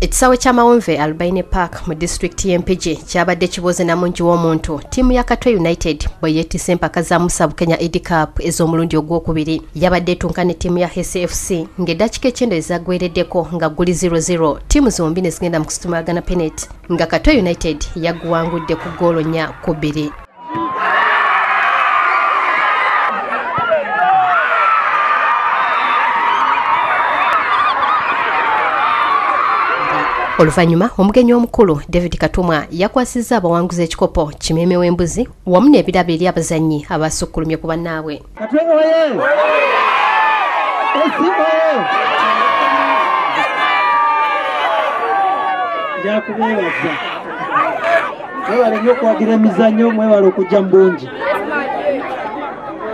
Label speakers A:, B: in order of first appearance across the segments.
A: ekisaawe ky'amawonve albaine park mu disitulikiti y'empigi kyabadde kibuuze namungi w'omuntu. Ttiimu ya katwe united bwe yeetise empaka za musa bukenya edicap ez'omulundi ogwokubiri. Yabadde etunka ne ttiimu ya hcfc ng'eddakiika ekyenda ezagwereddeko nga guli 00 ttiimu zombi ne zigenda mu kusitumagana penet nga katwe united yaguwangudde ku goolo nnya ku bbiri oluvannyuma omugenyi omukulu david katumwa yakwasizza abawanguzi ekikopo kimeme w'embuzi wamu n'ebirabo eri abazannyi abasukkulumye ku bannaabwe.
B: Njakubeebaza mwewale nnyo okwagira emizannyo mwewale okujja mu bungi.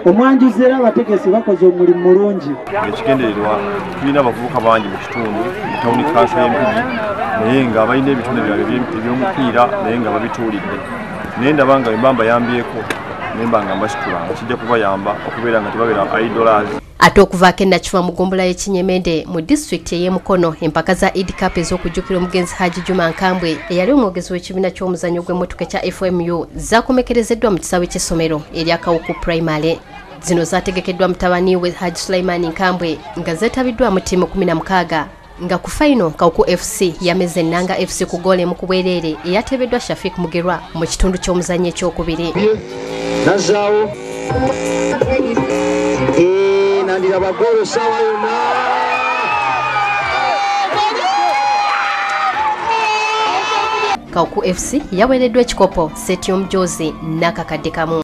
B: Omwanjuzi era abategesi bakoze omulimu mulungi.
C: Ekigendererwa tulina abavubuka bangi mu kitundu mu tawuni kansa y'empigi naye nga balina ebitundu byabwe ebyomupiira naye nga babituulidde naye ndaba nga bemba mbayambyeko naye mba nga mbasitula nga kijja kubayamba okubeera nga tebabeera idolas
A: ate okuvaako ennakifa mu ggombolola y'ekinyemende mu disitulikiti ey'emukono empaka za edcap ez'okujjukira omugenzi haji juma nkambwe eyali omwogezi w'ekibiina ky'omuzannyo gw'emmotoka kya fmu zakomekerezeddwa mu kisaawe ky'essomero eryakawuku primary. Zino zategekeddwa mutabani we haji sulaimani nkambwe nga zeetabiddwamu ttiimu 16 nga ku faino kawuku fc yameza ennanga fc ku goolo emu ku bwereere eyateebeddwa shafik mugerwa mu kitundu ky'omuzannyo ekyokubiri.
D: Nazaawo nandira bagolo sawa yona
A: kawuku fc yaweereddwa ekikopo seti y'omujozi n'akakadde kamu